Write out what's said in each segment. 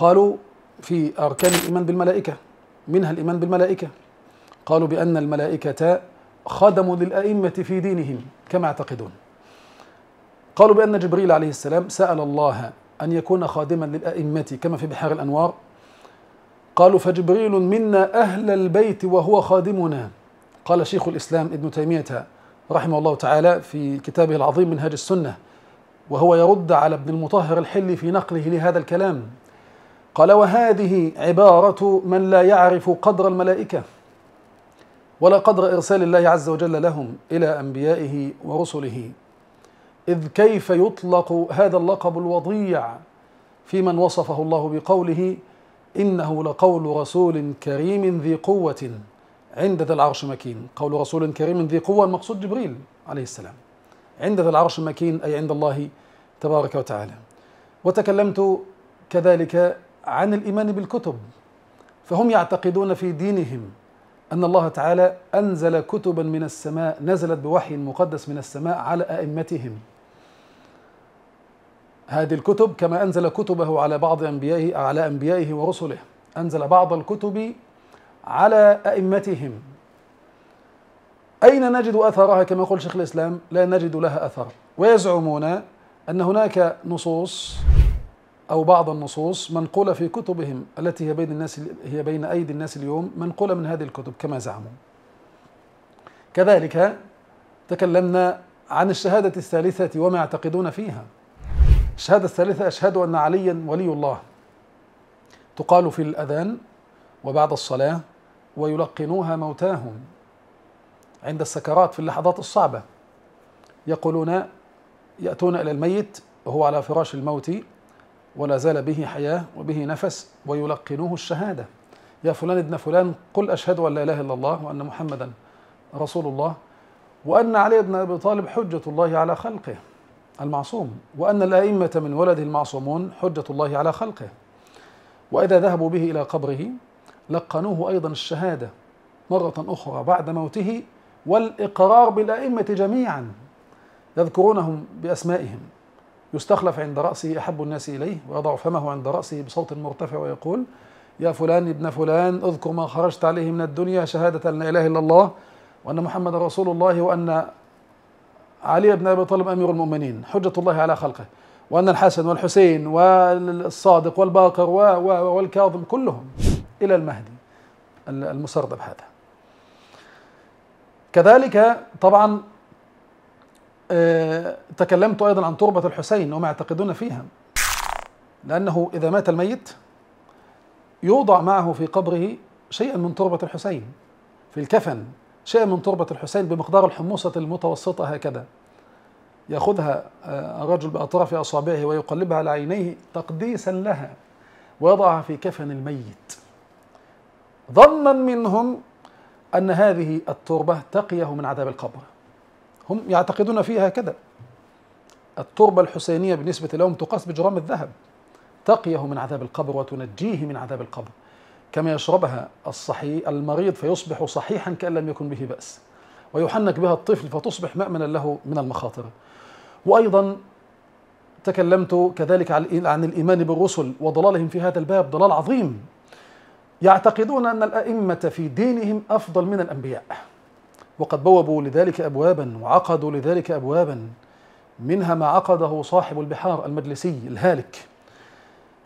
قالوا في أركان الإيمان بالملائكة. منها الإيمان بالملائكة. قالوا بأن الملائكة خدموا للأئمة في دينهم كما يعتقدون. قالوا بأن جبريل عليه السلام سأل الله أن يكون خادما للأئمة كما في بحار الأنوار. قالوا فجبريل منا أهل البيت وهو خادمنا. قال شيخ الإسلام ابن تيمية رحمه الله تعالى في كتابه العظيم منهاج السنة وهو يرد على ابن المطهر الحلي في نقله لهذا الكلام. قال وهذه عبارة من لا يعرف قدر الملائكة ولا قدر إرسال الله عز وجل لهم إلى أنبيائه ورسله. إذ كيف يطلق هذا اللقب الوضيع في من وصفه الله بقوله إنه لقول رسول كريم ذي قوة عند ذي العرش مكين. قول رسول كريم ذي قوة المقصود جبريل عليه السلام. عند ذي العرش مكين أي عند الله تبارك وتعالى. وتكلمت كذلك عن الإيمان بالكتب. فهم يعتقدون في دينهم أن الله تعالى أنزل كتبا من السماء نزلت بوحي مقدس من السماء على أئمتهم. هذه الكتب كما أنزل كتبه على بعض أنبيائه على أنبيائه ورسله. أنزل بعض الكتب على أئمتهم. أين نجد أثرها؟ كما يقول شيخ الإسلام لا نجد لها أثر. ويزعمون أن هناك نصوص أو بعض النصوص منقولة في كتبهم التي هي بين الناس هي بين أيدي الناس اليوم منقولة من هذه الكتب كما زعموا. كذلك تكلمنا عن الشهادة الثالثة وما يعتقدون فيها. الشهادة الثالثة أشهد أن عليا ولي الله. تقال في الأذان وبعد الصلاة ويلقنوها موتاهم عند السكرات في اللحظات الصعبة. يقولون يأتون إلى الميت وهو على فراش الموت ولا زال به حياة وبه نفس ويلقنوه الشهادة. يا فلان ابن فلان قل أشهد أن لا إله إلا الله وأن محمدا رسول الله وأن علي بن أبي طالب حجة الله على خلقه المعصوم وأن الأئمة من ولده المعصومون حجة الله على خلقه. وإذا ذهبوا به إلى قبره لقنوه أيضا الشهادة مرة أخرى بعد موته والإقرار بالأئمة جميعا يذكرونهم بأسمائهم. يستخلف عند رأسه أحب الناس إليه ويضع فمه عند رأسه بصوت مرتفع ويقول يا فلان ابن فلان اذكر ما خرجت عليه من الدنيا شهادة أن لا إله إلا الله وأن محمد رسول الله وأن علي بن أبي طالب أمير المؤمنين حجة الله على خلقه وأن الحسن والحسين والصادق والباقر والكاظم كلهم إلى المهدي المسردب هذا. كذلك طبعا تكلمت أيضا عن تربة الحسين وما يعتقدون فيها لأنه إذا مات الميت يوضع معه في قبره شيئا من تربة الحسين في الكفن شيئا من تربة الحسين بمقدار الحموصة المتوسطة هكذا. يأخذها الرجل بأطراف أصابعه ويقلبها على عينيه تقديسا لها ويضعها في كفن الميت. ظنا منهم أن هذه التربة تقيه من عذاب القبر. هم يعتقدون فيها كذا. التربة الحسينية بالنسبة لهم تقاس بجرام الذهب. تقيه من عذاب القبر وتنجيه من عذاب القبر. كما يشربها الصحي المريض فيصبح صحيحا كأن لم يكن به بأس. ويحنك بها الطفل فتصبح مأمنا له من المخاطر. وأيضا تكلمت كذلك عن الإيمان بالرسل وضلالهم في هذا الباب ضلال عظيم. يعتقدون أن الأئمة في دينهم أفضل من الأنبياء. وقد بوبوا لذلك أبوابا وعقدوا لذلك أبوابا منها ما عقده صاحب البحار المجلسي الهالك.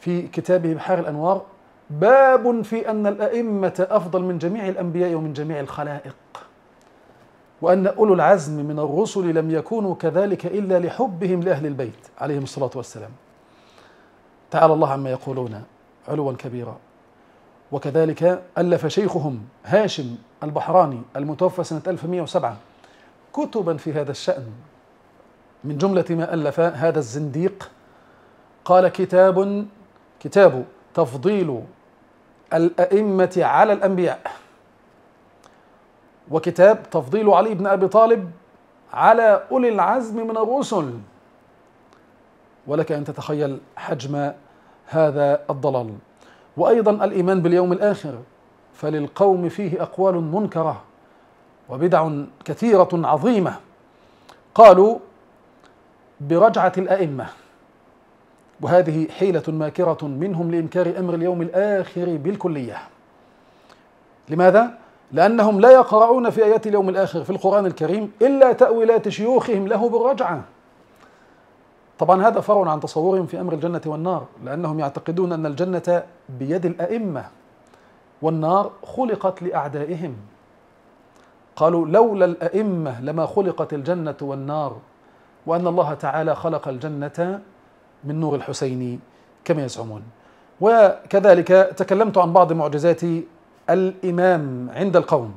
في كتابه بحار الأنوار باب في أن الأئمة أفضل من جميع الأنبياء ومن جميع الخلائق. وأن أولو العزم من الرسل لم يكونوا كذلك إلا لحبهم لأهل البيت عليهم الصلاة والسلام. تعالى الله عما يقولون علوا كبيرا. وكذلك ألف شيخهم هاشم البحراني المتوفى سنة 1107 كتبا في هذا الشأن من جملة ما ألف هذا الزنديق قال كتاب كتاب تفضيل الأئمة على الأنبياء وكتاب تفضيل علي بن أبي طالب على أولي العزم من الرسل. ولك أن تتخيل حجم هذا الضلال. وأيضا الإيمان باليوم الآخر. فللقوم فيه أقوال منكرة وبدع كثيرة عظيمة. قالوا برجعة الأئمة وهذه حيلة ماكرة منهم لإنكار أمر اليوم الآخر بالكلية. لماذا؟ لأنهم لا يقرؤون في آيات اليوم الآخر في القرآن الكريم إلا تأويلات شيوخهم له بالرجعة. طبعا هذا فرع عن تصورهم في أمر الجنة والنار لأنهم يعتقدون أن الجنة بيد الأئمة. والنار خلقت لأعدائهم. قالوا لولا الأئمة لما خلقت الجنة والنار وأن الله تعالى خلق الجنة من نور الحسين كما يزعمون. وكذلك تكلمت عن بعض معجزات الإمام عند القوم.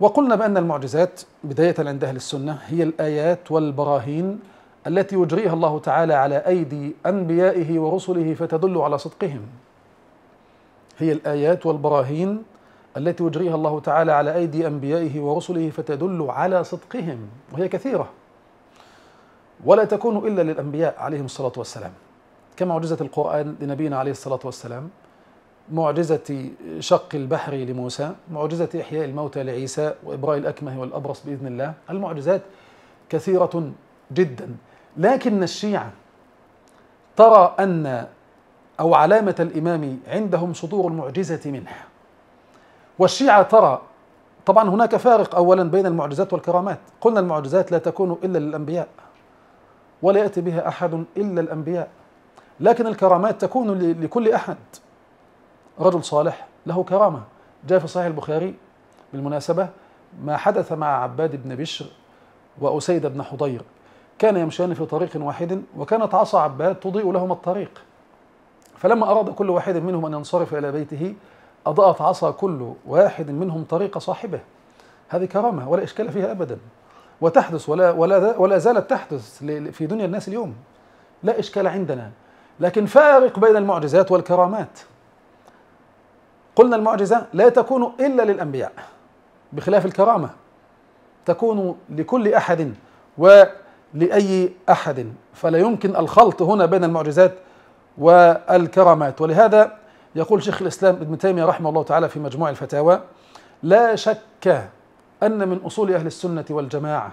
وقلنا بأن المعجزات بداية عند أهل السنة هي الآيات والبراهين التي يجريها الله تعالى على أيدي أنبيائه ورسله فتدل على صدقهم. هي الآيات والبراهين التي يجريها الله تعالى على أيدي أنبيائه ورسله فتدل على صدقهم وهي كثيرة. ولا تكون إلا للأنبياء عليهم الصلاة والسلام. كمعجزة القرآن لنبينا عليه الصلاة والسلام معجزة شق البحر لموسى معجزة إحياء الموتى لعيسى وإبراء الأكمه والأبرص بإذن الله. المعجزات كثيرة جدا. لكن الشيعة ترى أن أو علامة الإمام عندهم صدور المعجزة منه. والشيعة ترى طبعا هناك فارق أولا بين المعجزات والكرامات. قلنا المعجزات لا تكون إلا للأنبياء ولا يأتي بها أحد إلا الأنبياء. لكن الكرامات تكون لكل أحد. رجل صالح له كرامة. جاء في صحيح البخاري بالمناسبة ما حدث مع عباد بن بشر وأسيد بن حضير. كان يمشيان في طريق واحد وكانت عصا عباد تضيء لهما الطريق. فلما أراد كل واحد منهم أن ينصرف إلى بيته أضاءت عصا كل واحد منهم طريق صاحبه. هذه كرامة ولا إشكال فيها أبدا. وتحدث ولا ولا ولا زالت تحدث في دنيا الناس اليوم. لا إشكال عندنا. لكن فارق بين المعجزات والكرامات. قلنا المعجزة لا تكون إلا للأنبياء بخلاف الكرامة. تكون لكل أحد ولأي أحد. فلا يمكن الخلط هنا بين المعجزات والكرامات. ولهذا يقول شيخ الإسلام ابن تيمية رحمه الله تعالى في مجموع الفتاوى لا شك أن من أصول أهل السنة والجماعة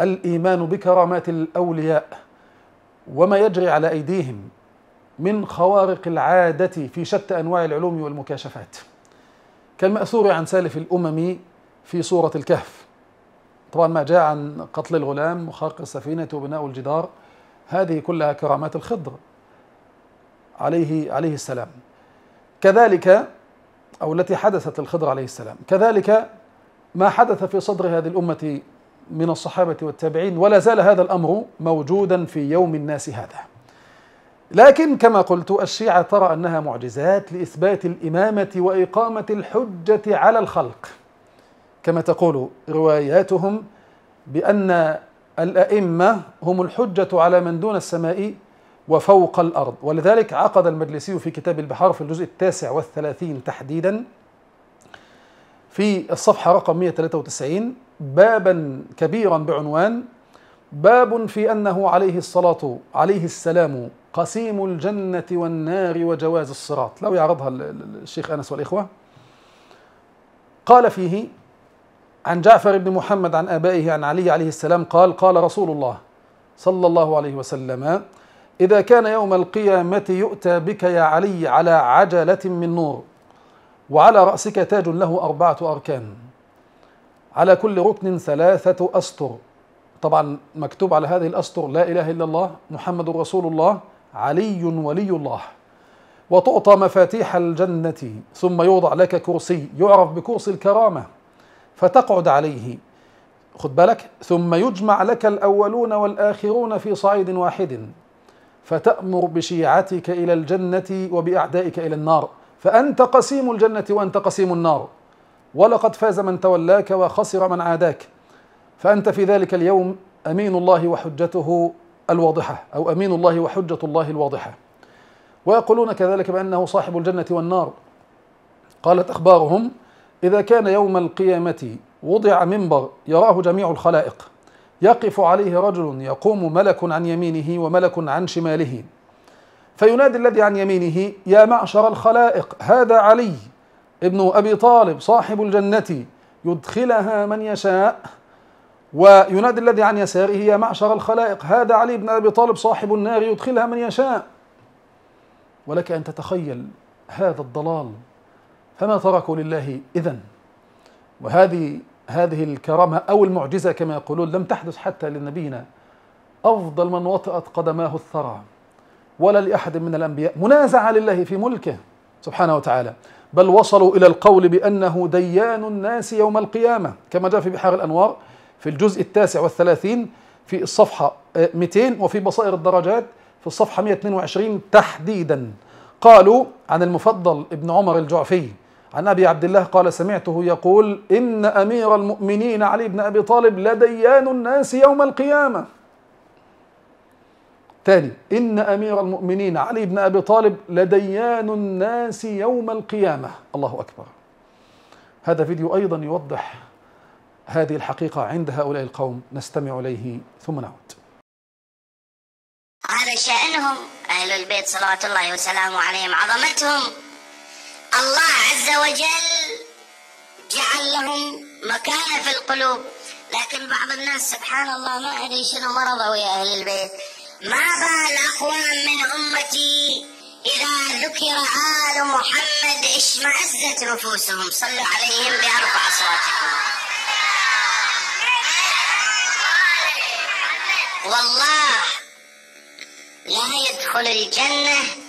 الإيمان بكرامات الأولياء وما يجري على أيديهم من خوارق العادة في شتى أنواع العلوم والمكاشفات. كالمأثور عن سالف الأمم في سورة الكهف. طبعا ما جاء عن قتل الغلام وخرق السفينة وبناء الجدار هذه كلها كرامات الخضر. عليه عليه السلام. كذلك أو التي حدثت للخضر عليه السلام. كذلك ما حدث في صدر هذه الأمة من الصحابة والتابعين ولا زال هذا الأمر موجودا في يوم الناس هذا. لكن كما قلت الشيعة ترى أنها معجزات لإثبات الإمامة وإقامة الحجة على الخلق. كما تقول رواياتهم بأن الأئمة هم الحجة على من دون السماء وفوق الأرض. ولذلك عقد المجلسي في كتاب البحار في الجزء التاسع والثلاثين تحديدا في الصفحة رقم 193 بابا كبيرا بعنوان باب في أنه عليه الصلاة عليه السلام قسيم الجنة والنار وجواز الصراط. لو يعرضها الشيخ أنس والإخوة. قال فيه عن جعفر بن محمد عن آبائه عن علي عليه السلام قال قال رسول الله صلى الله عليه وسلم إذا كان يوم القيامة يؤتى بك يا علي على عجلة من نور وعلى رأسك تاج له أربعة أركان. على كل ركن ثلاثة أسطر. طبعا مكتوب على هذه الأسطر لا إله إلا الله محمد رسول الله علي ولي الله. وتعطى مفاتيح الجنة ثم يوضع لك كرسي يعرف بكرسي الكرامة فتقعد عليه. خد بالك ثم يجمع لك الأولون والآخرون في صعيد واحد. فتأمر بشيعتك إلى الجنة وبأعدائك إلى النار. فأنت قسيم الجنة وأنت قسيم النار. ولقد فاز من تولاك وخسر من عاداك. فأنت في ذلك اليوم أمين الله وحجته الواضحة أو أمين الله وحجة الله الواضحة. ويقولون كذلك بأنه صاحب الجنة والنار. قالت أخبارهم إذا كان يوم القيامة وضع منبر يراه جميع الخلائق. يقف عليه رجل يقوم ملك عن يمينه وملك عن شماله. فينادي الذي عن يمينه يا معشر الخلائق هذا علي ابن أبي طالب صاحب الجنة يدخلها من يشاء. وينادي الذي عن يساره يا معشر الخلائق هذا علي بن أبي طالب صاحب النار يدخلها من يشاء. ولك أن تتخيل هذا الضلال فما تركوا لله إذن؟ وهذه هذه الكرامة أو المعجزة كما يقولون لم تحدث حتى لنبينا. أفضل من وطئت قدماه الثرى ولا لأحد من الأنبياء. منازعة لله في ملكه سبحانه وتعالى. بل وصلوا إلى القول بأنه ديان الناس يوم القيامة كما جاء في بحار الأنوار في الجزء التاسع والثلاثين في الصفحه 200 وفي بصائر الدرجات في الصفحه 122 تحديدا. قالوا عن المفضل ابن عمر الجعفي عن أبي عبد الله قال سمعته يقول إن أمير المؤمنين علي بن أبي طالب لديان الناس يوم القيامة. ثاني إن أمير المؤمنين علي بن أبي طالب لديان الناس يوم القيامة. الله أكبر. هذا فيديو أيضا يوضح هذه الحقيقة عند هؤلاء القوم. نستمع إليه ثم نعود. هذا شأنهم أهل البيت صلوات الله وسلامه عليهم عظمتهم الله عز وجل جعل لهم مكانة في القلوب. لكن بعض الناس سبحان الله ما أدري شنو مرضه يا أهل البيت. ما بال أقوام من أمتي إذا ذكر آل محمد اشمأزت نفوسهم. صلوا عليهم بأربع أصواتكم والله لا يدخل الجنة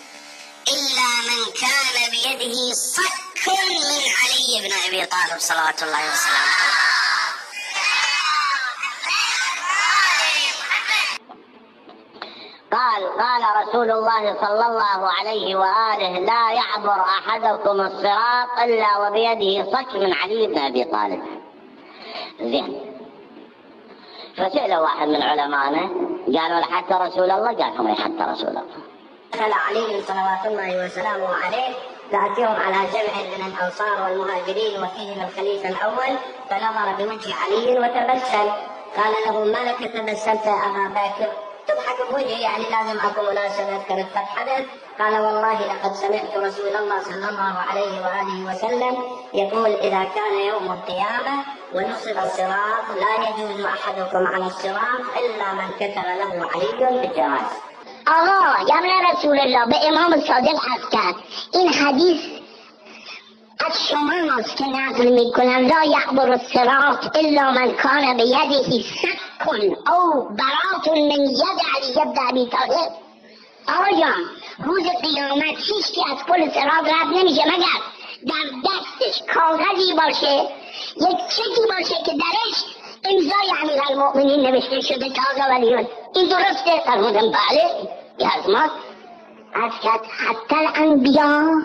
إلا من كان بيده صك من علي بن أبي طالب صلوات الله وسلامه قال قال رسول الله صلى الله عليه وآله لا يعبر أحدكم الصراط إلا وبيده صك من علي بن أبي طالب. زين. فسأل واحد من علمائنا قالوا حتى رسول الله؟ قال لهم حتى رسول الله. دخل علي صلوات الله وسلامه عليه تأتيهم على جمع من الأنصار والمهاجرين وفيهم الخليفة الأول فنظر بوجه علي وتبسم قال له ما لك تبسمت يا أبا بكر؟ تضحك بوجهي يعني لازم اكو مناسبه أذكر قد حدث. قال والله لقد سمعت رسول الله صلى الله عليه وآله وسلم يقول إذا كان يوم القيامة ونصب الصراط لا يجوز أحدكم على الصراط إلا من كتب له علي بالجواز. آقا یا رسول الله به امام صادق هست کرد. این حدیث از شما که نقل می‌کنم. لا یعبر الصراط الا من کان بیده کن او برات من ید علی ابن ابی طالب. آقا روز قیامت هیچ از پل صراط رد نمیشه مگر در دستش کاغذی باشه یک چکی باشه که درش امضای امیر المؤمنین نوشته شده تازه ولیون این درسته فرمودم بله از ما از حتی الانبیا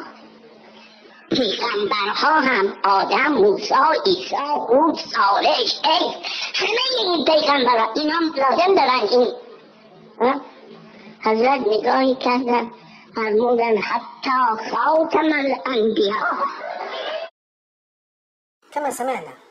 پیغمبرها هم آدم موسا عیسی هود صالح شیث همه این پیغمبرها اینا لازم دارن این. حضرت نگاهی کردن. فرمودن حتی خاتم الانبیا كما سمعنا.